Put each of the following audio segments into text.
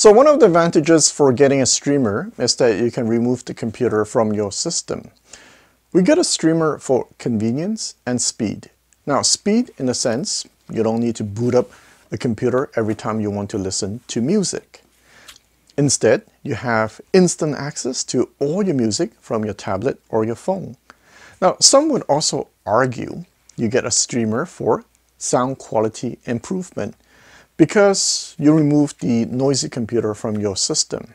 So one of the advantages for getting a streamer is that you can remove the computer from your system. We get a streamer for convenience and speed. Now speed in a sense, you don't need to boot up a computer every time you want to listen to music. Instead, you have instant access to all your music from your tablet or your phone. Now, some would also argue you get a streamer for sound quality improvement because you remove the noisy computer from your system.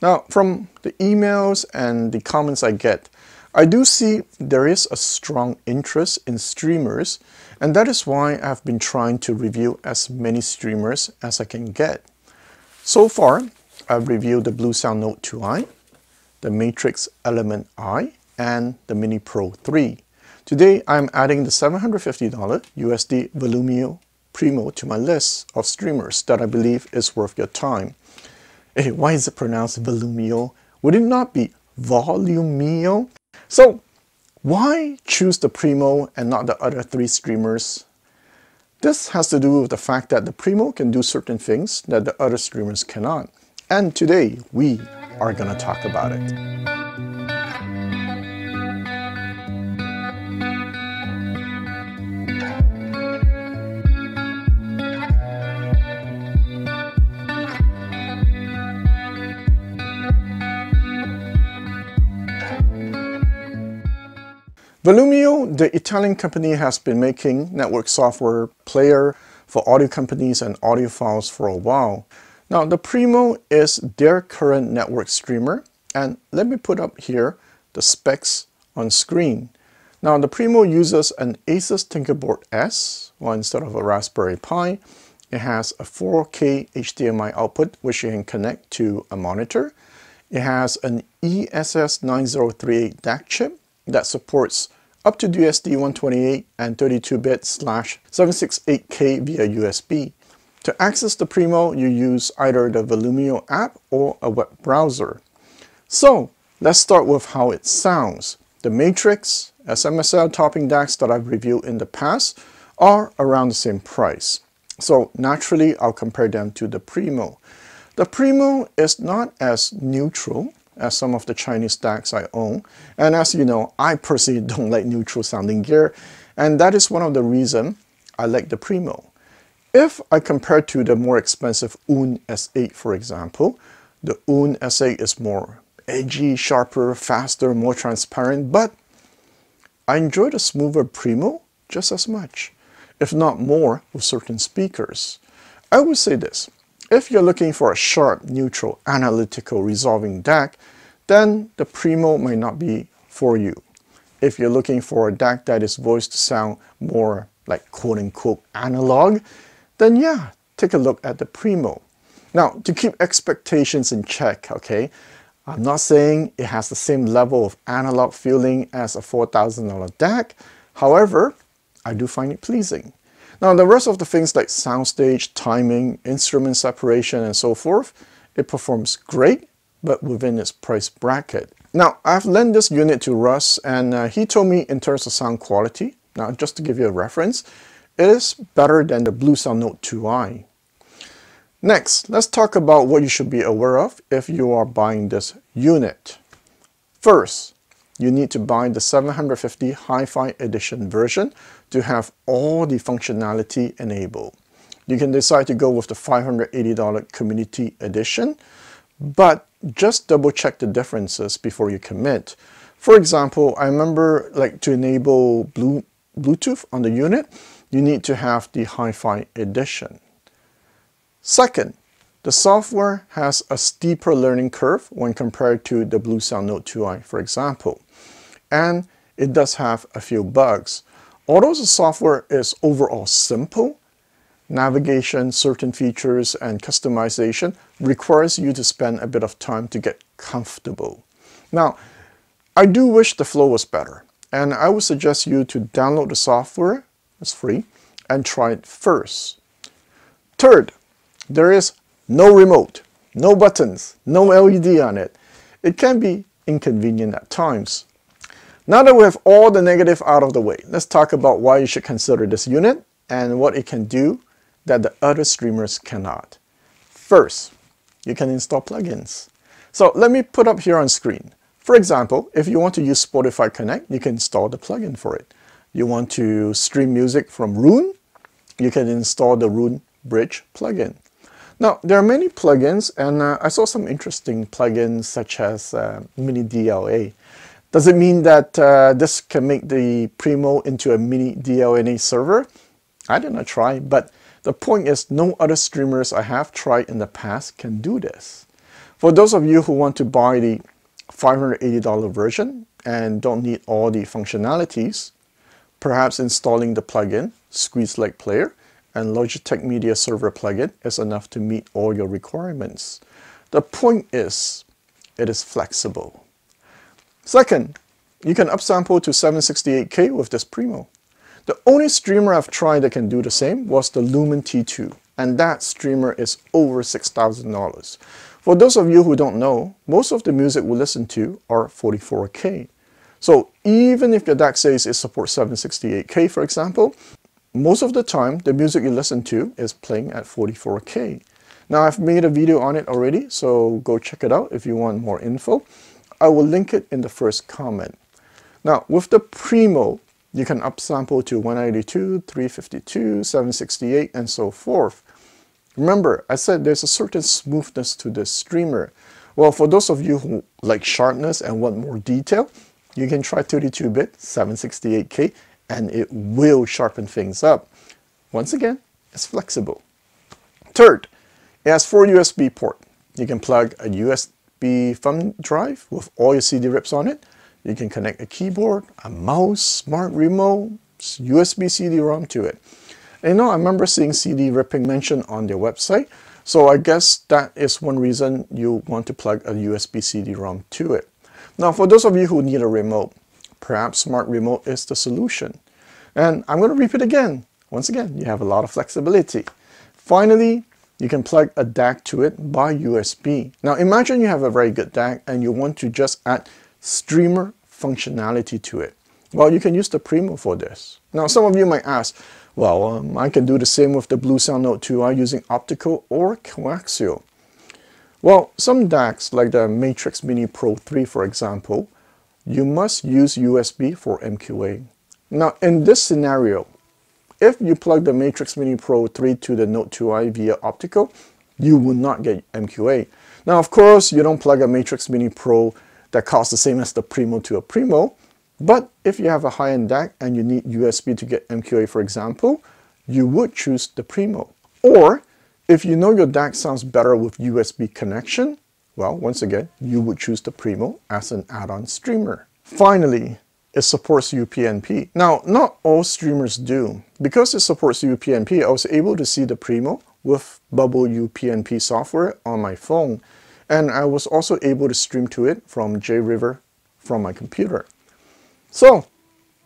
Now, from the emails and the comments I get, I do see there is a strong interest in streamers, and that is why I've been trying to review as many streamers as I can get. So far, I've reviewed the Bluesound Node 2i, the Matrix Element i, and the Mini Pro 3. Today, I'm adding the $750 USD Volumio Primo to my list of streamers that I believe is worth your time. Hey, why is it pronounced Volumio? Would it not be Volumio? So, why choose the Primo and not the other three streamers? This has to do with the fact that the Primo can do certain things that the other streamers cannot. And today, we are going to talk about it. Volumio, the Italian company, has been making network software player for audio companies and audiophiles for a while. Now the Primo is their current network streamer and let me put up here the specs on screen. Now the Primo uses an Asus Tinkerboard S well, instead of a Raspberry Pi. It has a 4K HDMI output which you can connect to a monitor. It has an ESS9038 DAC chip that supports up to DSD128 and 32-bit slash 768K via USB. To access the Primo, you use either the Volumio app or a web browser. So, let's start with how it sounds. The Matrix, SMSL Topping DACs that I've reviewed in the past are around the same price. So naturally, I'll compare them to the Primo. The Primo is not as neutral as some of the Chinese DACs I own. And as you know, I personally don't like neutral sounding gear. And that is one of the reasons I like the Primo. If I compare to the more expensive Un S8, for example, the Un S8 is more edgy, sharper, faster, more transparent, but I enjoy the smoother Primo just as much, if not more, with certain speakers. I would say this, if you're looking for a sharp, neutral, analytical resolving DAC, then the Primo might not be for you. If you're looking for a DAC that is voiced to sound more like quote-unquote analog, then yeah, take a look at the Primo. Now, to keep expectations in check, okay, I'm not saying it has the same level of analog feeling as a $4,000 DAC. However, I do find it pleasing. Now, the rest of the things like soundstage, timing, instrument separation, and so forth, it performs great, but within its price bracket. Now, I've lent this unit to Russ, and uh, he told me in terms of sound quality, now just to give you a reference, it is better than the Bluesound Node 2i. Next, let's talk about what you should be aware of if you are buying this unit. First, you need to buy the 750 Hi-Fi Edition version to have all the functionality enabled. You can decide to go with the $580 Community Edition, but just double check the differences before you commit. For example, I remember like to enable Bluetooth on the unit, you need to have the Hi-Fi edition. Second, the software has a steeper learning curve when compared to the Bluesound Node 2i, for example. And it does have a few bugs. Although the software is overall simple, navigation, certain features, and customization requires you to spend a bit of time to get comfortable. Now, I do wish the flow was better, and I would suggest you to download the software it's free, and try it first. Third, there is no remote, no buttons, no LED on it. It can be inconvenient at times. Now that we have all the negative out of the way, let's talk about why you should consider this unit and what it can do that the other streamers cannot. First, you can install plugins. So let me put up here on screen. For example, if you want to use Spotify Connect, you can install the plugin for it. You want to stream music from Roon, you can install the Roon Bridge plugin. Now, there are many plugins, and uh, I saw some interesting plugins such as uh, Mini DLA. Does it mean that uh, this can make the Primo into a mini DLNA server? I did not try, but the point is no other streamers I have tried in the past can do this. For those of you who want to buy the $580 version and don't need all the functionalities, perhaps installing the plugin, Squeezelite Player, and Logitech Media Server plugin is enough to meet all your requirements. The point is, it is flexible. Second, you can upsample to 768K with this Primo. The only streamer I've tried that can do the same was the Lumin T2, and that streamer is over $6,000. For those of you who don't know, most of the music we listen to are 44K. So even if your DAC says it supports 768K, for example, most of the time the music you listen to is playing at 44K. Now I've made a video on it already, so go check it out if you want more info. I will link it in the first comment. Now with the Primo, you can upsample to 192, 352, 768, and so forth. Remember, I said there's a certain smoothness to this streamer. Well, for those of you who like sharpness and want more detail, you can try 32-bit 768K and it will sharpen things up. Once again, it's flexible. Third, it has four USB port. You can plug a USB thumb drive with all your CD rips on it, you can connect a keyboard, a mouse, smart remote, USB CD-ROM to it. And you know, I remember seeing CD ripping mentioned on their website, so I guess that is one reason you want to plug a USB CD-ROM to it. Now, for those of you who need a remote, perhaps Smart Remote is the solution. And I'm going to repeat again. Once again, you have a lot of flexibility. Finally, you can plug a DAC to it by USB. Now imagine you have a very good DAC and you want to just add streamer functionality to it. Well, you can use the Primo for this. Now, some of you might ask, well, um, I can do the same with the Bluesound Node 2i using optical or coaxial. Well, some DACs, like the Matrix Mini Pro 3, for example, you must use USB for MQA. Now, in this scenario, if you plug the Matrix Mini Pro 3 to the Node 2i via optical, you will not get MQA. Now, of course, you don't plug a Matrix Mini Pro that costs the same as the Primo to a Primo. But if you have a high-end DAC and you need USB to get MQA, for example, you would choose the Primo. Or if you know your DAC sounds better with USB connection, well, once again, you would choose the Primo as an add-on streamer. Finally, it supports UPnP. Now, not all streamers do. Because it supports UPnP, I was able to see the Primo with Bubble UPnP software on my phone and I was also able to stream to it from JRiver from my computer. So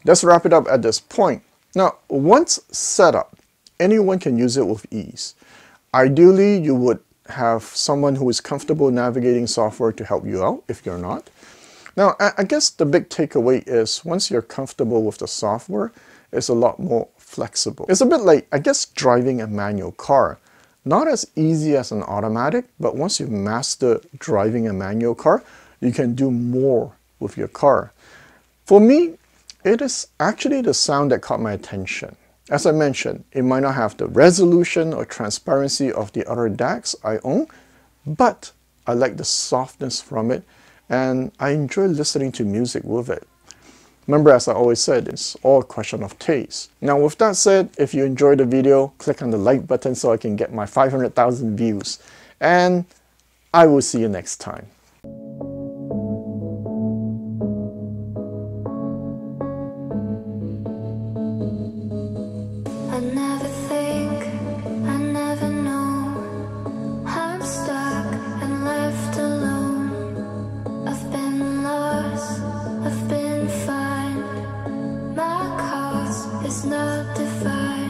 let's wrap it up at this point. Now, once set up, anyone can use it with ease. Ideally, you would have someone who is comfortable navigating software to help you out if you're not. Now, I guess the big takeaway is once you're comfortable with the software, it's a lot more flexible. It's a bit like, I guess, driving a manual car. Not as easy as an automatic, but once you master driving a manual car, you can do more with your car. For me, it is actually the sound that caught my attention. As I mentioned, it might not have the resolution or transparency of the other DACs I own, but I like the softness from it and I enjoy listening to music with it. Remember, as I always said, it's all a question of taste. Now, with that said, if you enjoyed the video, click on the like button so I can get my 500,000 views. And I will see you next time. It's not defined.